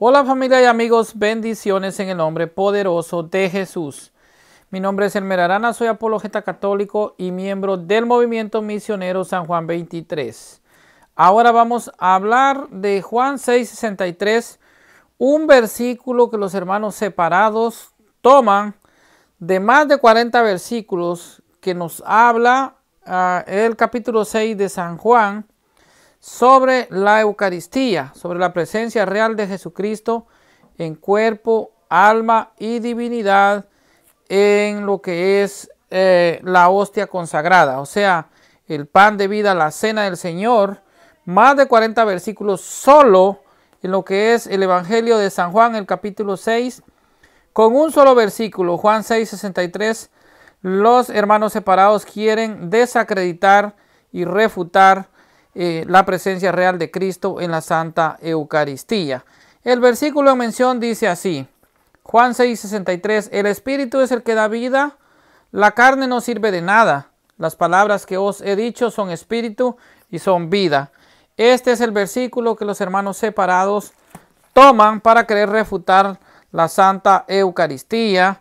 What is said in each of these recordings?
Hola familia y amigos, bendiciones en el nombre poderoso de Jesús. Mi nombre es Elmer Arana, soy apologeta católico y miembro del movimiento misionero San Juan 23. Ahora vamos a hablar de Juan 6:63, un versículo que los hermanos separados toman de más de 40 versículos que nos habla uh, el capítulo 6 de San Juan sobre la Eucaristía, sobre la presencia real de Jesucristo en cuerpo, alma y divinidad en lo que es eh, la hostia consagrada, o sea, el pan de vida, la cena del Señor, más de 40 versículos solo en lo que es el Evangelio de San Juan, el capítulo 6, con un solo versículo, Juan 6, 63, los hermanos separados quieren desacreditar y refutar eh, la presencia real de Cristo en la Santa Eucaristía. El versículo en mención dice así, Juan 6:63, el Espíritu es el que da vida, la carne no sirve de nada. Las palabras que os he dicho son espíritu y son vida. Este es el versículo que los hermanos separados toman para querer refutar la Santa Eucaristía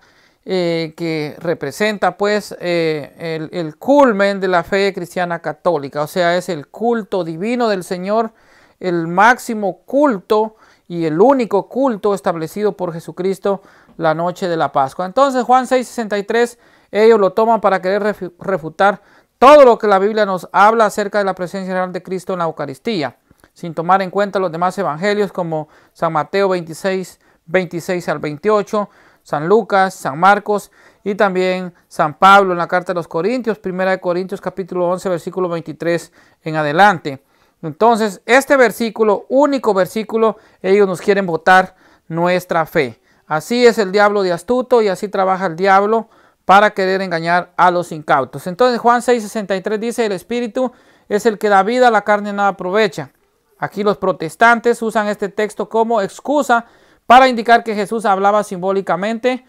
eh, que representa pues eh, el, culmen de la fe cristiana católica, o sea, es el culto divino del Señor, el máximo culto y el único culto establecido por Jesucristo la noche de la Pascua. Entonces Juan 6:63, ellos lo toman para querer refutar todo lo que la Biblia nos habla acerca de la presencia real de Cristo en la Eucaristía, sin tomar en cuenta los demás evangelios como San Mateo 26, 26 al 28, San Lucas, San Marcos y también San Pablo en la carta de los Corintios, primera de Corintios capítulo 11, versículo 23 en adelante. Entonces, este versículo, único versículo, ellos nos quieren votar nuestra fe. Así es el diablo de astuto y así trabaja el diablo para querer engañar a los incautos. Entonces Juan 6:63 dice, el espíritu es el que da vida, la carne nada aprovecha. Aquí los protestantes usan este texto como excusa para indicar que Jesús hablaba simbólicamente,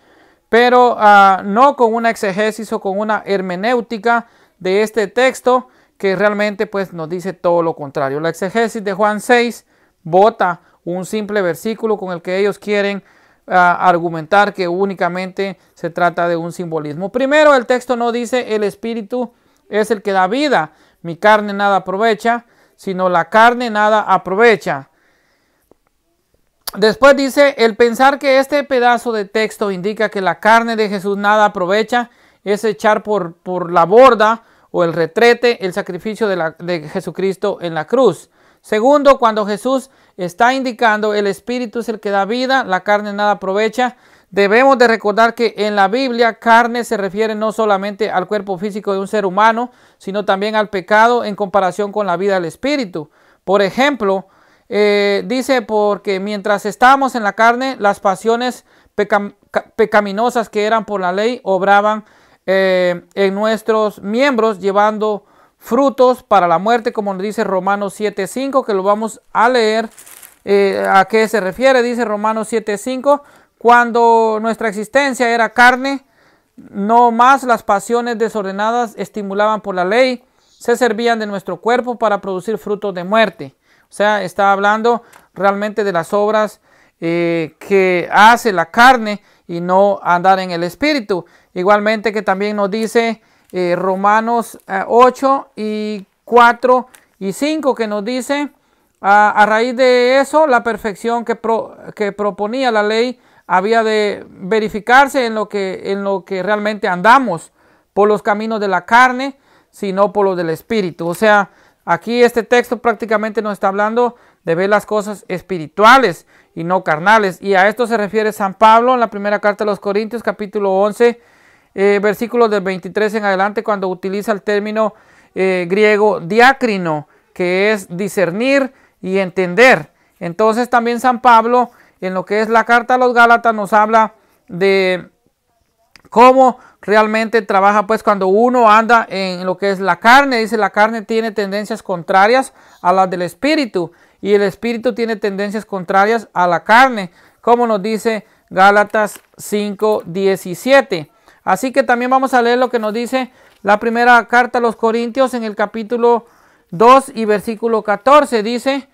pero uh, no con una exegesis o con una hermenéutica de este texto que realmente pues nos dice todo lo contrario. La exegesis de Juan 6 vota un simple versículo con el que ellos quieren uh, argumentar que únicamente se trata de un simbolismo. Primero, el texto no dice el espíritu es el que da vida, mi carne nada aprovecha, sino la carne nada aprovecha. Después dice, el pensar que este pedazo de texto indica que la carne de Jesús nada aprovecha es echar por, por la borda o el retrete el sacrificio de, la, de Jesucristo en la cruz. Segundo, cuando Jesús está indicando el Espíritu es el que da vida, la carne nada aprovecha, debemos de recordar que en la Biblia carne se refiere no solamente al cuerpo físico de un ser humano, sino también al pecado en comparación con la vida del Espíritu. Por ejemplo, eh, dice, porque mientras estábamos en la carne, las pasiones pecaminosas que eran por la ley obraban eh, en nuestros miembros, llevando frutos para la muerte, como nos dice Romanos 7.5, que lo vamos a leer. Eh, ¿A qué se refiere? Dice Romanos 7.5, cuando nuestra existencia era carne, no más las pasiones desordenadas estimulaban por la ley, se servían de nuestro cuerpo para producir frutos de muerte. O sea, está hablando realmente de las obras eh, que hace la carne y no andar en el espíritu. Igualmente que también nos dice eh, Romanos 8 eh, y 4 y 5 que nos dice, a, raíz de eso, la perfección que, proponía la ley había de verificarse en lo, que, en lo que realmente andamos por los caminos de la carne, sino por los del espíritu. O sea, Aquí este texto prácticamente nos está hablando de ver las cosas espirituales y no carnales. Y a esto se refiere San Pablo en la primera carta de los Corintios, capítulo 11, eh, versículos del 23 en adelante, cuando utiliza el término eh, griego diácrino, que es discernir y entender. Entonces también San Pablo, en lo que es la carta a los Gálatas, nos habla de cómo realmente trabaja pues cuando uno anda en lo que es la carne, dice la carne tiene tendencias contrarias a las del espíritu y el espíritu tiene tendencias contrarias a la carne, como nos dice Gálatas 5:17. Así que también vamos a leer lo que nos dice la primera carta a los Corintios en el capítulo 2 y versículo 14. Dice,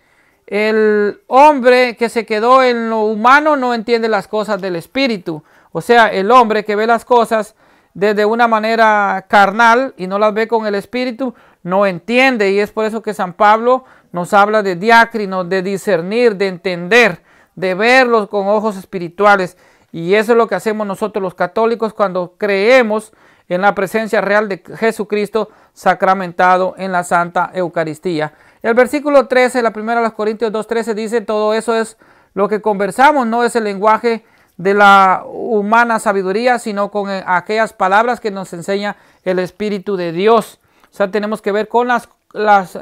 el hombre que se quedó en lo humano no entiende las cosas del espíritu. O sea, el hombre que ve las cosas desde una manera carnal y no las ve con el espíritu, no entiende. Y es por eso que San Pablo nos habla de diácrino, de discernir, de entender, de verlos con ojos espirituales. Y eso es lo que hacemos nosotros los católicos cuando creemos en la presencia real de Jesucristo sacramentado en la Santa Eucaristía. El versículo 13, la primera de los Corintios 2.13 dice, todo eso es lo que conversamos, no es el lenguaje de la humana sabiduría, sino con aquellas palabras que nos enseña el Espíritu de Dios. O sea, tenemos que ver con las, las,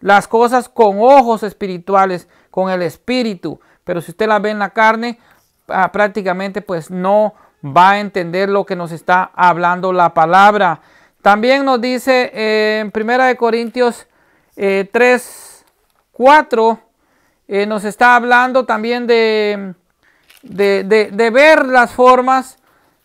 las cosas con ojos espirituales, con el Espíritu. Pero si usted las ve en la carne, ah, prácticamente pues no va a entender lo que nos está hablando la palabra. También nos dice eh, en Primera de Corintios 3, eh, 4, eh, nos está hablando también de, de, ver las formas,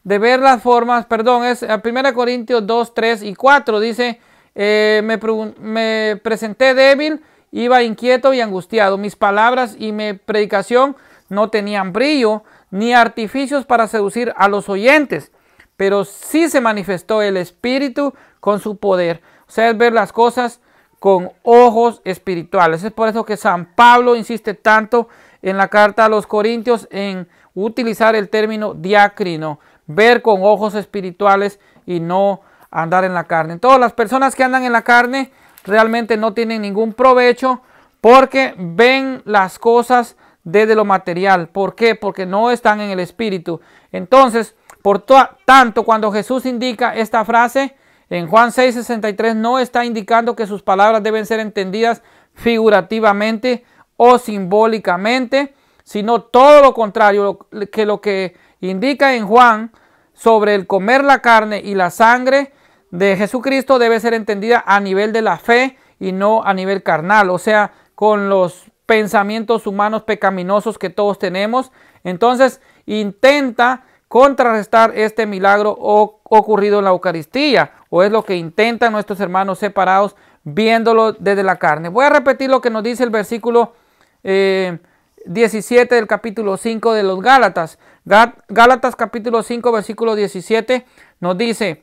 de ver las formas, perdón, es Primera Corintios 2, 3 y 4, dice, me, me presenté débil, iba inquieto y angustiado, mis palabras y mi predicación no tenían brillo, ni artificios para seducir a los oyentes, pero sí se manifestó el Espíritu con su poder. O sea, es ver las cosas con ojos espirituales. Es por eso que San Pablo insiste tanto en la carta a los Corintios en utilizar el término diacrino, ver con ojos espirituales y no andar en la carne. Todas las personas que andan en la carne realmente no tienen ningún provecho porque ven las cosas desde lo material. ¿Por qué? Porque no están en el espíritu. Entonces, por tanto, cuando Jesús indica esta frase en Juan 6:63, no está indicando que sus palabras deben ser entendidas figurativamente o simbólicamente, sino todo lo contrario, que lo que indica en Juan sobre el comer la carne y la sangre de Jesucristo debe ser entendida a nivel de la fe y no a nivel carnal, o sea, con los pensamientos humanos pecaminosos que todos tenemos. Entonces intenta contrarrestar este milagro ocurrido en la Eucaristía, o es lo que intentan nuestros hermanos separados viéndolo desde la carne. Voy a repetir lo que nos dice el versículo 17 eh, del capítulo 5 de los Gálatas. Gálatas capítulo 5 versículo 17 nos dice,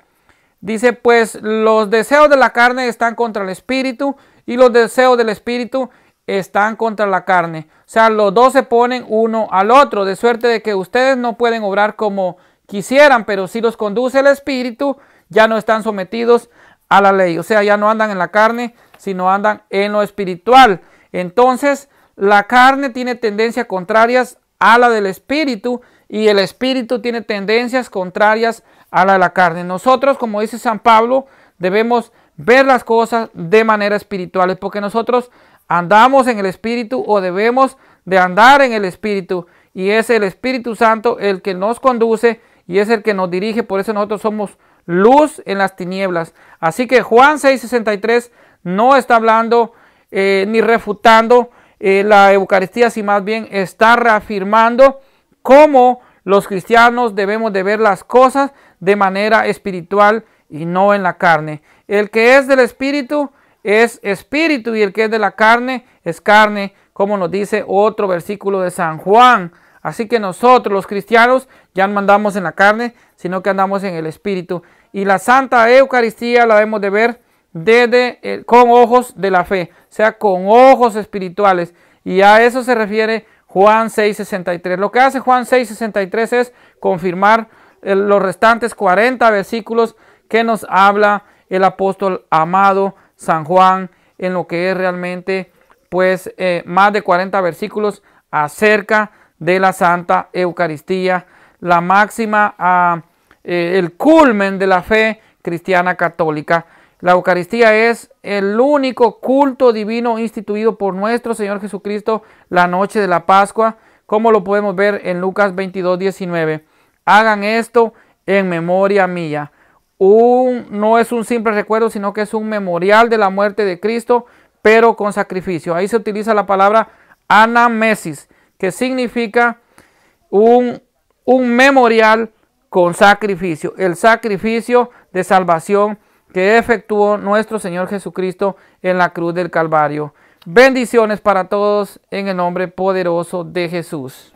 dice pues los deseos de la carne están contra el espíritu y los deseos del espíritu están contra la carne. O sea, los dos se ponen uno al otro, de suerte de que ustedes no pueden obrar como quisieran, pero si los conduce el Espíritu, ya no están sometidos a la ley. O sea, ya no andan en la carne, sino andan en lo espiritual. Entonces, la carne tiene tendencias contrarias a la del Espíritu y el Espíritu tiene tendencias contrarias a la de la carne. Nosotros, como dice San Pablo, debemos ver las cosas de manera espiritual, porque nosotros andamos en el Espíritu o debemos de andar en el Espíritu. Y es el Espíritu Santo el que nos conduce y es el que nos dirige. Por eso nosotros somos luz en las tinieblas. Así que Juan 6:63 no está hablando eh, ni refutando eh, la Eucaristía, sino más bien está reafirmando cómo los cristianos debemos de ver las cosas de manera espiritual y no en la carne. El que es del Espíritu es espíritu y el que es de la carne es carne, como nos dice otro versículo de San Juan. Así que nosotros los cristianos ya no andamos en la carne, sino que andamos en el espíritu. Y la Santa Eucaristía la debemos de ver eh, con ojos de la fe, o sea, con ojos espirituales. Y a eso se refiere Juan 6:63. Lo que hace Juan 6:63 es confirmar eh, los restantes 40 versículos que nos habla el apóstol amado San Juan en lo que es realmente pues eh, más de 40 versículos acerca de la Santa Eucaristía, la máxima, ah, el culmen de la fe cristiana católica. La Eucaristía es el único culto divino instituido por nuestro Señor Jesucristo la noche de la Pascua, como lo podemos ver en Lucas 22, 19. Hagan esto en memoria mía no es un simple recuerdo, sino que es un memorial de la muerte de Cristo, pero con sacrificio. Ahí se utiliza la palabra anamesis, que significa un, un memorial con sacrificio, el sacrificio de salvación que efectuó nuestro Señor Jesucristo en la cruz del Calvario. Bendiciones para todos en el nombre poderoso de Jesús.